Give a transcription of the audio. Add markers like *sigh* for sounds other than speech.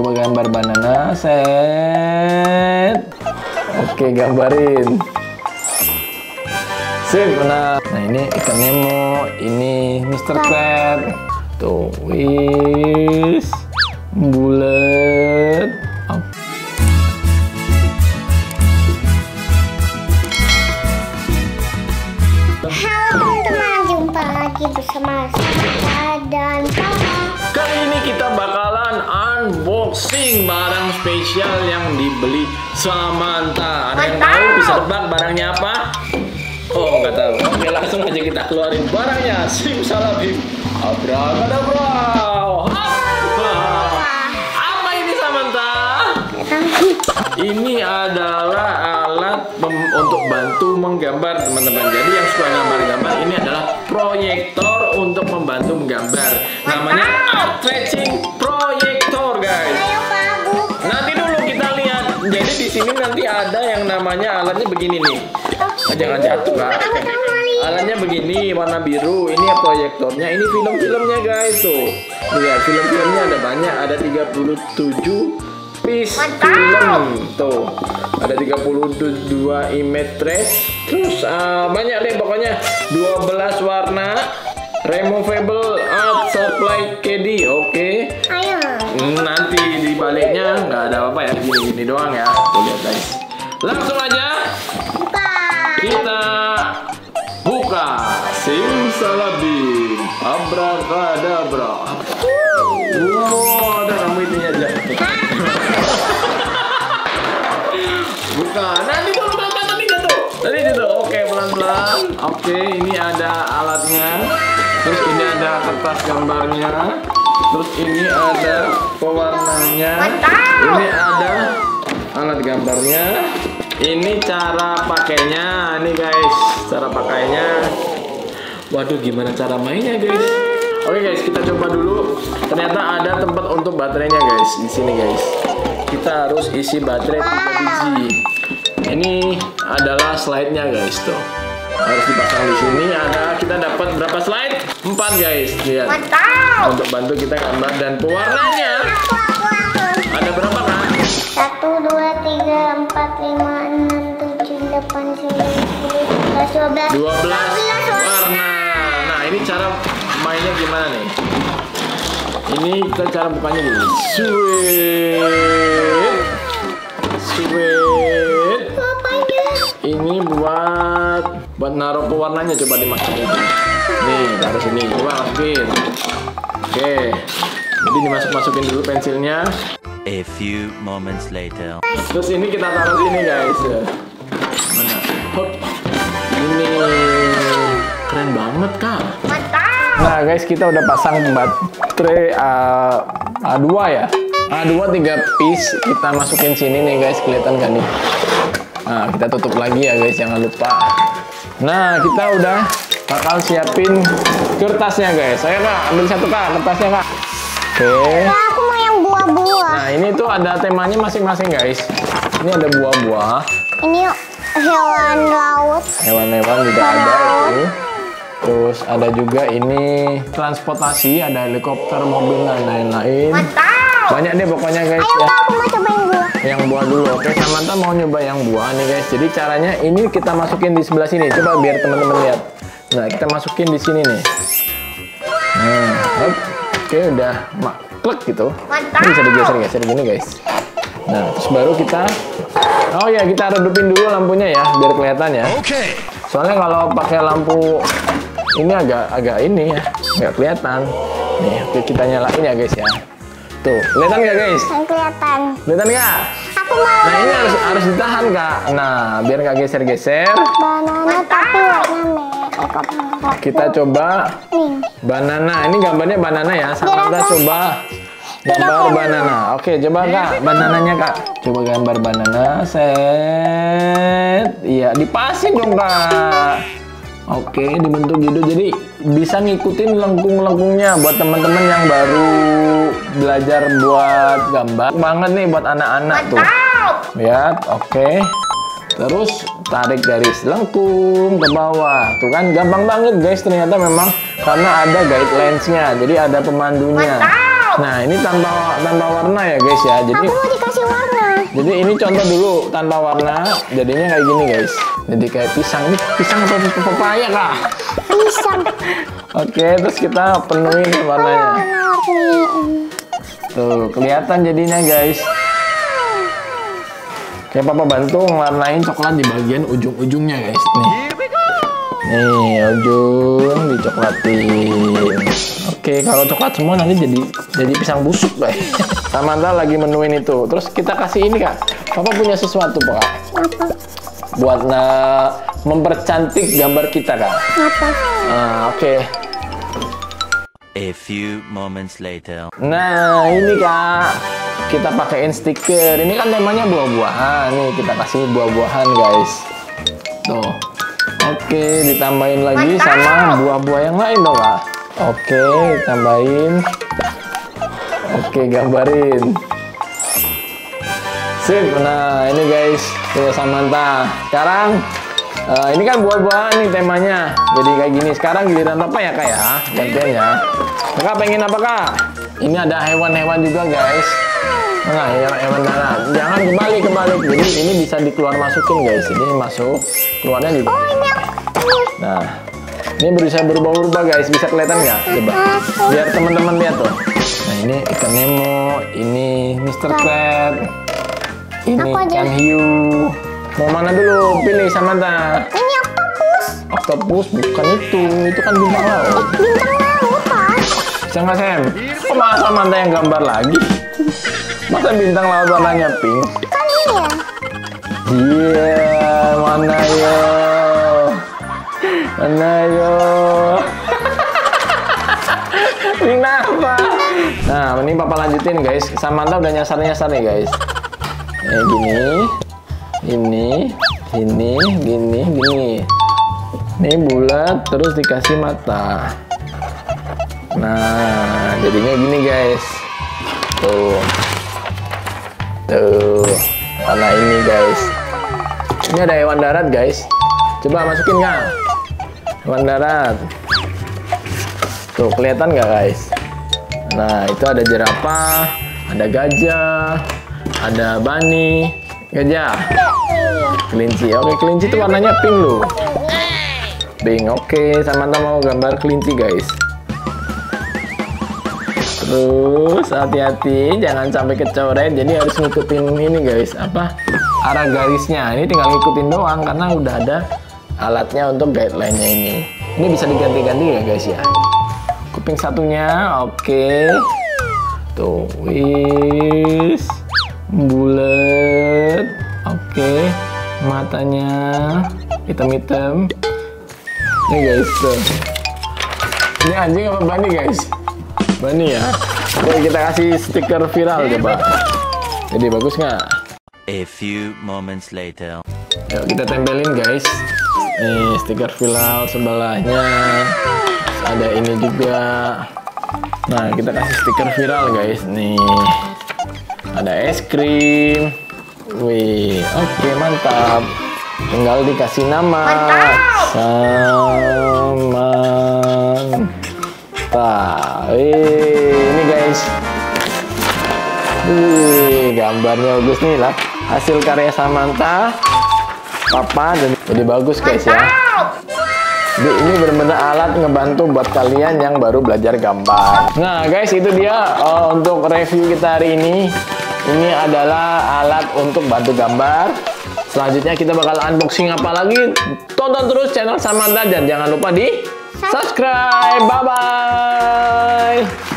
Coba gambar banana, set. Oke, gambarin. Sip, nah. Nah, ini ikan Nemo, ini Mr. Crab. Tuh, wis. Bulat. Samantha. Ada yang tahu bisa tebak barangnya apa? Oh, nggak tahu. Oke, langsung aja kita keluarin barangnya. Simsalabim. Abrakadabra. Apa? Apa ini Samantha? Ini adalah alat untuk bantu menggambar teman-teman. Jadi yang suka gambar-gambar ini adalah proyektor untuk membantu menggambar. Namanya art stretching ada yang namanya alatnya begini nih. Jangan jatuh kak. Alatnya begini warna biru. Ini ya proyektornya. Ini film-filmnya guys tuh. Lihat film-filmnya ada banyak. Ada 37 piece film tuh. Ada 32 image trace. Terus ah, banyak deh pokoknya 12 warna. Removable art supply KD. Oke. Ayo. Nanti di baliknya nggak ada apa-apa ya, gini-gini doang ya. Tuh lihat guys. Langsung aja Buka. kita buka simsalabim abrakadabra. Wow, ada rambut ini aja. Buka. Nanti dulu pelan-pelan tadi jatuh. Tadi jatuh. Oke, pelan-pelan. Oke, ini ada alatnya. Terus ini ada kertas gambarnya. Terus ini ada pewarnanya. Ini ada alat gambarnya. Ini cara pakainya. Nih guys, cara pakainya. Waduh, gimana cara mainnya guys? Oke guys, kita coba dulu. Ternyata ada tempat untuk baterainya guys di sini guys. Kita harus isi baterai 3 biji. Ini adalah slide-nya guys tuh. Harus dipasang di sini. Ada kita dapat berapa slide? 4 guys. Lihat. Mantap. Untuk bantu kita gambar dan pewarnanya ada berapa kan? Satu, dua, tiga, empat, lima, dua belas warna. Nah, ini cara mainnya gimana nih? Ini kita cara bukanya gini. Sweet. Sweet. Ini buat buat naruh pewarnanya coba dimasukin. Nih, taruh sini. Coba masukin. Oke. Jadi dimasuk-masukin dulu pensilnya. A few moments later. Terus ini kita taruh sini guys. Keren banget kak. Mantap. Nah guys kita udah pasang baterai uh, A2 ya. A2 3 piece kita masukin sini nih guys kelihatan gak nih? Nah kita tutup lagi ya guys jangan lupa. Nah kita udah bakal siapin kertasnya guys. Ayo kak ambil satu kak kertasnya kak. Oke. Nah, aku mau yang buah-buah. Nah ini tuh ada temanya masing-masing guys. Ini ada buah-buah. Ini hewan laut. Hewan-hewan juga ada itu Terus ada juga ini transportasi, ada helikopter, mobil dan lain-lain. Mantap. Banyak deh pokoknya guys Ayo ya. Aku mau cobain buah. Yang buah dulu. Oke, Samantha mau nyoba yang buah nih guys. Jadi caranya ini kita masukin di sebelah sini. Coba biar teman-teman lihat. Nah, kita masukin di sini nih. Nah, hop. Oke, udah maklek gitu. Mantap. Ini bisa digeser-geser gini guys. Nah, terus baru kita Oh ya, kita redupin dulu lampunya ya, biar kelihatan ya. Okay. Soalnya kalau pakai lampu ini agak agak ini ya, nggak kelihatan. Nih, oke kita nyalain ya guys ya. Tuh, kelihatan nggak guys? Kelihatan. Kelihatan nggak? Aku mau Nah ini harus harus ditahan kak. Nah biar nggak geser-geser, banana tapi warna merah. kita coba Nih. banana. Ini gambarnya banana ya. Samantha coba gambar banana. Oke coba kak banananya kak. Coba gambar banana. Set. Iya dipasin dong kak. Oke dibentuk gitu jadi bisa ngikutin lengkung-lengkungnya buat teman-teman yang baru belajar buat gambar banget nih buat anak-anak tuh. Lihat, oke. Terus tarik garis lengkung ke bawah. Tuh kan gampang banget guys ternyata memang karena ada guidelines-nya. Jadi ada pemandunya. Nah, ini tanpa tanpa warna ya, guys ya. Jadi Aku mau dikasih warna. jadi ini contoh dulu tanpa warna, jadinya kayak gini, guys. Jadi kayak pisang. Ini pisang atau pepaya, Kak? Pisang. Oke, terus kita penuhin warnanya. Tuh, kelihatan jadinya, guys. Kayak papa bantu ngewarnain coklat di bagian ujung-ujungnya, guys. Nih. Nih, ujung dicoklatin. Oke, kalau coklat semua nanti jadi jadi pisang busuk, guys. *laughs* Samantha lagi menuin itu. Terus kita kasih ini, Kak. Papa punya sesuatu, Pak. Apa? Buat na- mempercantik gambar kita, Kak. Apa? Nah, oke. A few moments later. Nah, ini Kak. Kita pakaiin stiker. Ini kan temanya buah-buahan. Nih, kita kasih buah-buahan, guys. Tuh. Oke, ditambahin lagi sama buah-buah yang lain dong, Kak. Oke, tambahin. Oke, gambarin. Sip. Nah, ini guys, punya Samantha. Sekarang eh, ini kan buah-buahan nih temanya. Jadi kayak gini. Sekarang giliran apa ya, Kak ya? Gantiannya. Kakak pengen apa, Kak? Ini ada hewan-hewan juga, guys. Nah, hewan, hewan darat. Jangan kembali kembali. Jadi ini bisa dikeluar masukin, guys. Ini masuk, keluarnya di. Nah, ini berusaha berubah-ubah, guys. Bisa kelihatan nggak? Coba. Biar teman-teman lihat tuh. Nah, ini ikan Nemo, ini Mr. Crab, ini ikan hiu. Mau mana dulu? Pilih Samantha. Ini oktopus. Octopus bukan itu, itu kan bintang laut. Bintang laut, Pak. Bisa nggak Sam? Kok malah Samantha yang gambar lagi? Masa bintang laut warnanya pink? Kan ini ya? Iya, mana yo? Mana yo? Ini apa? Nah, ini papa lanjutin guys. Samantha udah nyasar-nyasar nih guys. Eh, gini, ini, ini, gini, gini. Ini bulat, terus dikasih mata. Nah, jadinya gini guys. Tuh. Tuh. Warna ini guys. Ini ada hewan darat guys. Coba masukin nggak? Hewan darat. Tuh kelihatan nggak guys? Nah itu ada jerapah, ada gajah, ada bunny, gajah, kelinci. Oke kelinci itu warnanya pink loh. Pink. Oke, Samantha mau gambar kelinci guys. Terus hati-hati jangan sampai kecoret. Jadi harus ngikutin ini guys, apa arah garisnya. Ini tinggal ngikutin doang karena udah ada alatnya untuk guideline-nya ini. Ini bisa diganti-ganti ya guys ya. Kuping satunya, oke. Tuh, wis bulat. Oke. Matanya hitam-hitam. Ini guys, tuh. Ini anjing apa bani guys? Bani ya. Oke, kita kasih stiker viral coba. Jadi bagus nggak? A few moments later. Yuk kita tempelin guys. Nih stiker viral sebelahnya. Terus ada ini juga. Nah kita kasih stiker viral guys. Nih ada es krim. Wih, oke mantap. Tinggal dikasih nama. Samantha. Wih, ini guys. Wih, gambarnya bagus nih lah. Hasil karya Samantha, Papa, dan jadi bagus guys ya. Jadi ini benar-benar alat ngebantu buat kalian yang baru belajar gambar. Nah guys, itu dia uh, untuk review kita hari ini. Ini adalah alat untuk bantu gambar. Selanjutnya kita bakal unboxing apa lagi? Tonton terus channel Samantha dan jangan lupa di subscribe. Bye bye.